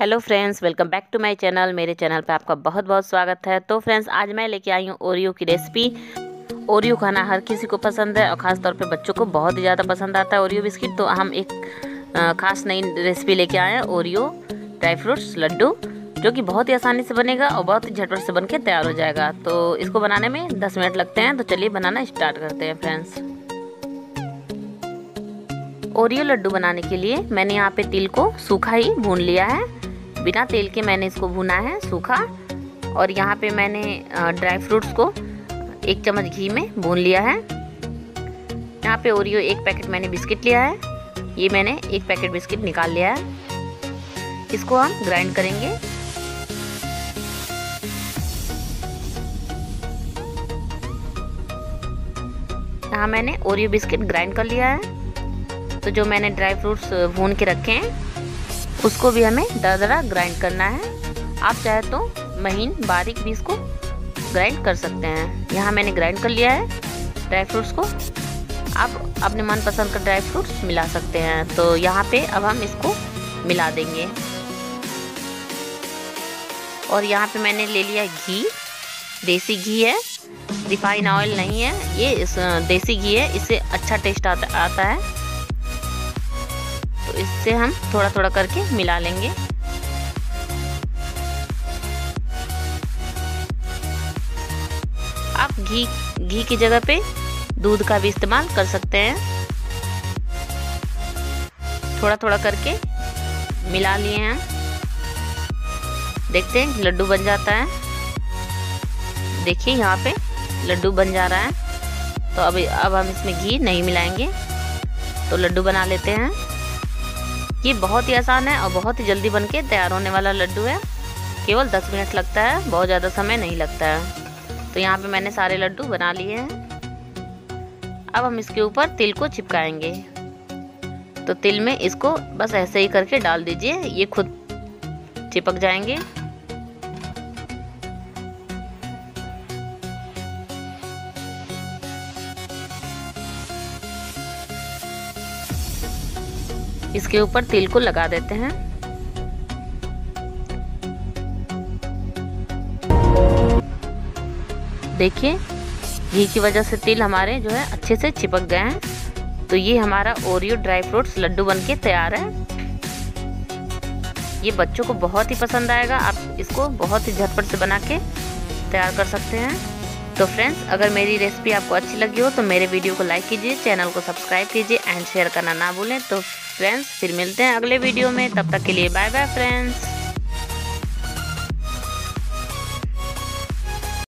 Hello friends, welcome back to my channel. मेरे channel पे आपका बहुत बहुत स्वागत है। तो फ्रेंड्स, आज मैं लेके आई हूँ ओरियो की रेसिपी। ओरियो खाना हर किसी को पसंद है और ख़ास तौर पे बच्चों को बहुत ही ज़्यादा पसंद आता है ओरियो बिस्किट। तो हम एक ख़ास नई रेसिपी लेके आए हैं ओरियो ड्राई फ्रूट्स लड्डू, जो कि बहुत ही आसानी से बनेगा और बहुत ही झटपट से बन के तैयार हो जाएगा। तो इसको बनाने में दस मिनट लगते हैं। तो चलिए बनाना स्टार्ट करते हैं फ्रेंड्स। ओरियो लड्डू बनाने के लिए मैंने यहाँ पे तिल को सूखा ही भून लिया है। बिना तेल के मैंने इसको भुना है, सूखा। और यहाँ पे मैंने ड्राई फ्रूट्स को एक चम्मच घी में भून लिया है। यहाँ पे ओरियो एक पैकेट मैंने बिस्किट लिया है। ये मैंने एक पैकेट बिस्किट निकाल लिया है। इसको हम ग्राइंड करेंगे। यहाँ मैंने ओरियो बिस्किट ग्राइंड कर लिया है। तो जो मैंने ड्राई फ्रूट्स भून के रखे हैं उसको भी हमें दरदरा ग्राइंड करना है। आप चाहे तो महीन बारीक भी इसको ग्राइंड कर सकते हैं। यहाँ मैंने ग्राइंड कर लिया है ड्राई फ्रूट्स को। आप अपने मनपसंद का ड्राई फ्रूट्स मिला सकते हैं। तो यहाँ पे अब हम इसको मिला देंगे। और यहाँ पे मैंने ले लिया घी। देसी घी है। रिफाइन ऑयल नहीं है। ये देसी घी है। इससे अच्छा टेस्ट आता आता है। इससे हम थोड़ा थोड़ा करके मिला लेंगे। आप घी घी की जगह पे दूध का भी इस्तेमाल कर सकते हैं। थोड़ा थोड़ा करके मिला लिए हैं। देखते हैं, लड्डू बन जाता है। देखिए, यहाँ पे लड्डू बन जा रहा है। तो अब अब हम इसमें घी नहीं मिलाएँगे। तो लड्डू बना लेते हैं। ये बहुत ही आसान है और बहुत ही जल्दी बन के तैयार होने वाला लड्डू है। केवल 10 मिनट लगता है, बहुत ज़्यादा समय नहीं लगता है। तो यहाँ पे मैंने सारे लड्डू बना लिए हैं। अब हम इसके ऊपर तिल को चिपकाएँगे। तो तिल में इसको बस ऐसे ही करके डाल दीजिए, ये खुद चिपक जाएँगे। इसके ऊपर तिल को लगा देते हैं। देखिए, घी की वजह से तिल हमारे जो है अच्छे से चिपक गए हैं। तो ये हमारा ओरियो ड्राई फ्रूट्स लड्डू बनके तैयार है। ये बच्चों को बहुत ही पसंद आएगा। आप इसको बहुत ही झटपट से बना के तैयार कर सकते हैं। तो फ्रेंड्स अगर मेरी रेसिपी आपको अच्छी लगी हो तो मेरे वीडियो को लाइक कीजिए चैनल को सब्सक्राइब कीजिए एंड शेयर करना ना भूलें। तो फ्रेंड्स फिर मिलते हैं अगले वीडियो में। तब तक के लिए बाय बाय फ्रेंड्स